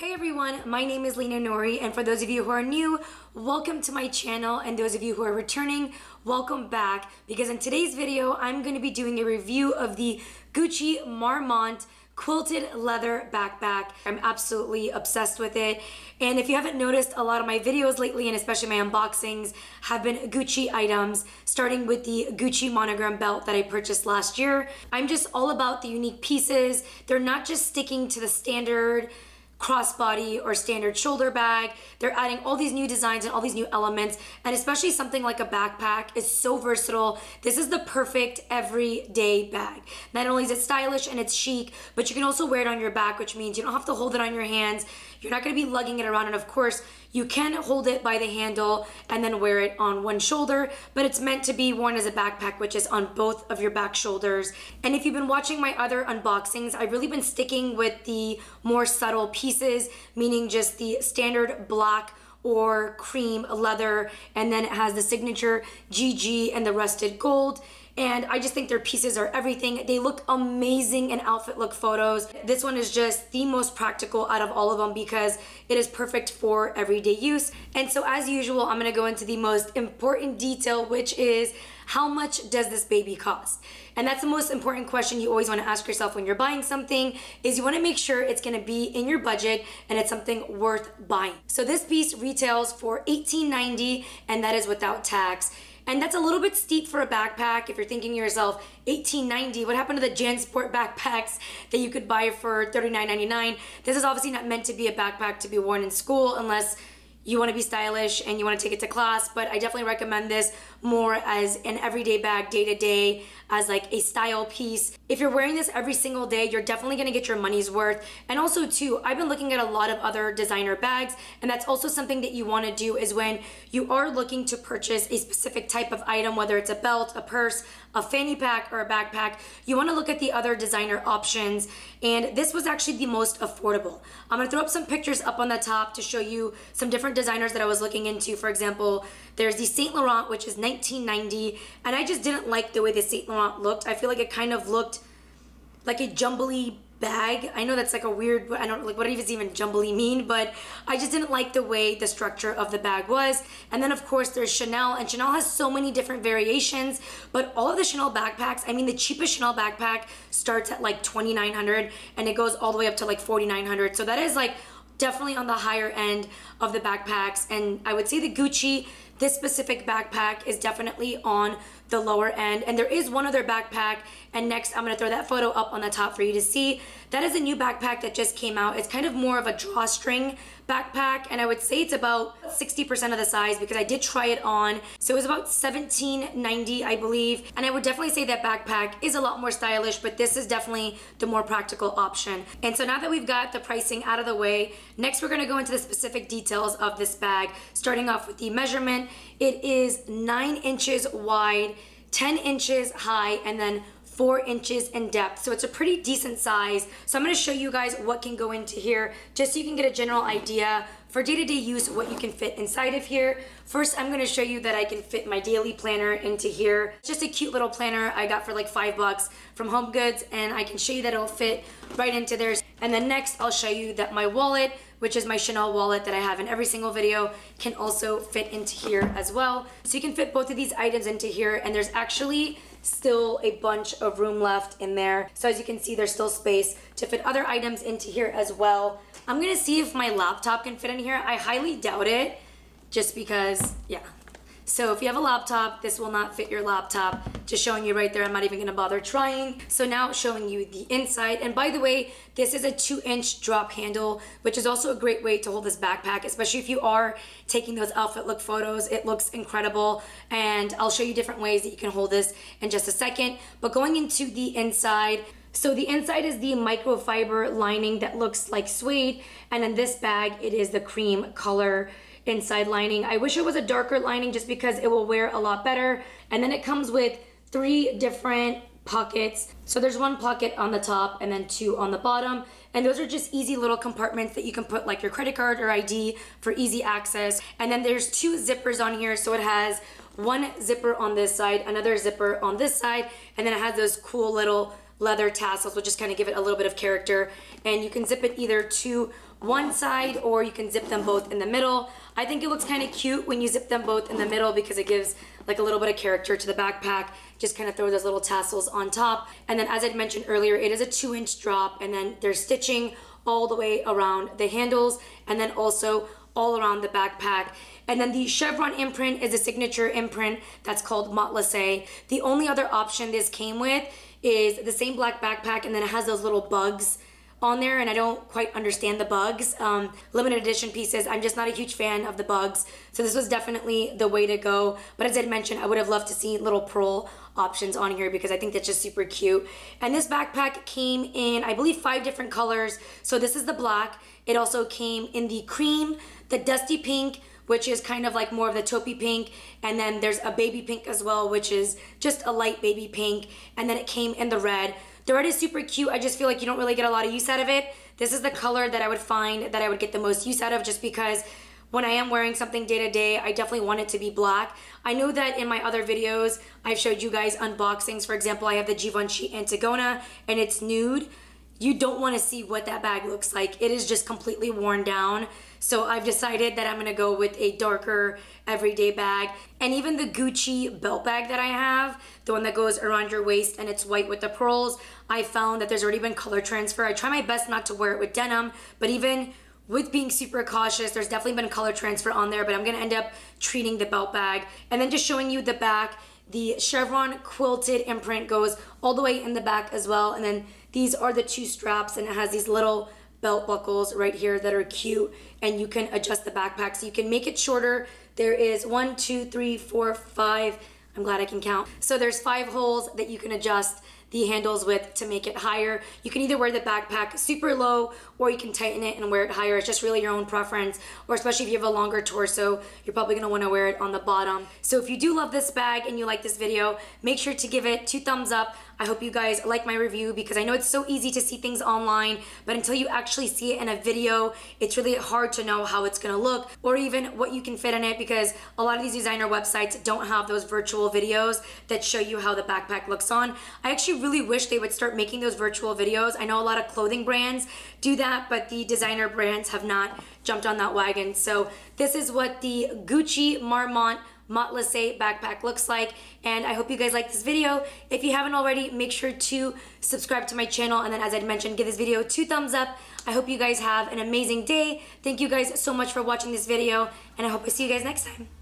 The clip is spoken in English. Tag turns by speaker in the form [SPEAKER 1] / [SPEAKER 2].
[SPEAKER 1] Hey everyone, my name is Lina Noory, and for those of you who are new, welcome to my channel, and those of you who are returning, welcome back, because in today's video, I'm going to be doing a review of the Gucci Marmont quilted leather backpack. I'm absolutely obsessed with it. And if you haven't noticed, a lot of my videos lately, and especially my unboxings, have been Gucci items, starting with the Gucci monogram belt that I purchased last year. I'm just all about the unique pieces. They're not just sticking to the standard crossbody or standard shoulder bag. They're adding all these new designs and all these new elements. And especially something like a backpack is so versatile. This is the perfect everyday bag. Not only is it stylish and it's chic, but you can also wear it on your back, which means you don't have to hold it on your hands. You're not gonna be lugging it around. And of course, you can hold it by the handle and then wear it on one shoulder, but it's meant to be worn as a backpack, which is on both of your back shoulders. And if you've been watching my other unboxings, I've really been sticking with the more subtle pieces, meaning just the standard black or cream leather, and then it has the signature GG and the rusted gold and I just think their pieces are everything. They look amazing in outfit look photos. This one is just the most practical out of all of them because it is perfect for everyday use. And so as usual, I'm gonna go into the most important detail, which is how much does this baby cost? And that's the most important question you always wanna ask yourself when you're buying something is you wanna make sure it's gonna be in your budget and it's something worth buying. So this piece retails for $18.90 and that is without tax. And that's a little bit steep for a backpack if you're thinking to yourself, 1890, what happened to the JanSport backpacks that you could buy for $39.99? This is obviously not meant to be a backpack to be worn in school unless you want to be stylish and you want to take it to class, but I definitely recommend this more as an everyday bag, day to day, as like a style piece. If you're wearing this every single day, you're definitely to get your money's worth. And also too, I've been looking at a lot of other designer bags, and that's also something that you want to do is when you are looking to purchase a specific type of item, whether it's a belt, a purse, a fanny pack, or a backpack, you want to look at the other designer options. And this was actually the most affordable. I'm to throw up some pictures up on the top to show you some different designers that I was looking into. For example, there's the Saint Laurent, which is 1990, and I just didn't like the way the Saint Laurent looked. I feel like it kind of looked like a jumbly bag. I know that's like a weird, I don't like what does even jumbly mean, but I just didn't like the way the structure of the bag was. And then of course there's Chanel and Chanel has so many different variations, but all of the Chanel backpacks, I mean the cheapest Chanel backpack starts at like 2900 and it goes all the way up to like 4900. So that is like definitely on the higher end of the backpacks. And I would say the Gucci, this specific backpack is definitely on the lower end. And there is one other backpack. And next, I'm gonna throw that photo up on the top for you to see. That is a new backpack that just came out. It's kind of more of a drawstring backpack. And I would say it's about 60% of the size because I did try it on. So it was about 17.90, I believe. And I would definitely say that backpack is a lot more stylish, but this is definitely the more practical option. And so now that we've got the pricing out of the way, next we're gonna go into the specific details of this bag, starting off with the measurement. It is nine inches wide 10 inches high and then four inches in depth. So it's a pretty decent size. So I'm gonna show you guys what can go into here just so you can get a general idea for day-to-day -day use what you can fit inside of here. First, I'm gonna show you that I can fit my daily planner into here. It's just a cute little planner I got for like five bucks from Home Goods and I can show you that it'll fit right into there. And then next, I'll show you that my wallet, which is my Chanel wallet that I have in every single video, can also fit into here as well. So you can fit both of these items into here and there's actually still a bunch of room left in there. So as you can see, there's still space to fit other items into here as well. I'm gonna see if my laptop can fit in here. I highly doubt it, just because, yeah, so if you have a laptop, this will not fit your laptop. Just showing you right there, I'm not even gonna bother trying. So now showing you the inside. And by the way, this is a two inch drop handle, which is also a great way to hold this backpack, especially if you are taking those outfit look photos. It looks incredible. And I'll show you different ways that you can hold this in just a second. But going into the inside, so the inside is the microfiber lining that looks like suede. And in this bag, it is the cream color inside lining. I wish it was a darker lining just because it will wear a lot better. And then it comes with three different pockets. So there's one pocket on the top and then two on the bottom. And those are just easy little compartments that you can put like your credit card or ID for easy access. And then there's two zippers on here. So it has one zipper on this side, another zipper on this side, and then it has those cool little leather tassels, which just kind of give it a little bit of character. And you can zip it either to one side or you can zip them both in the middle. I think it looks kind of cute when you zip them both in the middle because it gives like a little bit of character to the backpack. Just kind of throw those little tassels on top. And then as I mentioned earlier, it is a two inch drop and then there's stitching all the way around the handles and then also all around the backpack. And then the chevron imprint is a signature imprint that's called Matelassé. The only other option this came with is the same black backpack and then it has those little bugs on there and I don't quite understand the bugs. Um, limited edition pieces, I'm just not a huge fan of the bugs. So this was definitely the way to go. But as I mentioned, I would have loved to see little pearl options on here because I think that's just super cute. And this backpack came in, I believe, five different colors. So this is the black. It also came in the cream, the dusty pink, which is kind of like more of the taupey pink. And then there's a baby pink as well, which is just a light baby pink. And then it came in the red. The red is super cute. I just feel like you don't really get a lot of use out of it. This is the color that I would find that I would get the most use out of just because when I am wearing something day to day, I definitely want it to be black. I know that in my other videos, I've showed you guys unboxings. For example, I have the Givenchy Antigona and it's nude. You don't want to see what that bag looks like. It is just completely worn down. So I've decided that I'm gonna go with a darker everyday bag. And even the Gucci belt bag that I have, the one that goes around your waist and it's white with the pearls, I found that there's already been color transfer. I try my best not to wear it with denim, but even with being super cautious, there's definitely been color transfer on there, but I'm gonna end up treating the belt bag. And then just showing you the back, the chevron quilted imprint goes all the way in the back as well. And then these are the two straps and it has these little belt buckles right here that are cute and you can adjust the backpack so you can make it shorter. There is one, two, three, four, five, I'm glad I can count. So there's five holes that you can adjust the handles with to make it higher. You can either wear the backpack super low or you can tighten it and wear it higher. It's just really your own preference or especially if you have a longer torso, you're probably gonna wanna wear it on the bottom. So if you do love this bag and you like this video, make sure to give it two thumbs up. I hope you guys like my review because I know it's so easy to see things online, but until you actually see it in a video, it's really hard to know how it's gonna look or even what you can fit in it because a lot of these designer websites don't have those virtual videos that show you how the backpack looks on. I actually really wish they would start making those virtual videos. I know a lot of clothing brands do that, but the designer brands have not jumped on that wagon. So this is what the Gucci Marmont Matelassé backpack looks like. And I hope you guys like this video. If you haven't already, make sure to subscribe to my channel. And then as I mentioned, give this video two thumbs up. I hope you guys have an amazing day. Thank you guys so much for watching this video. And I hope I see you guys next time.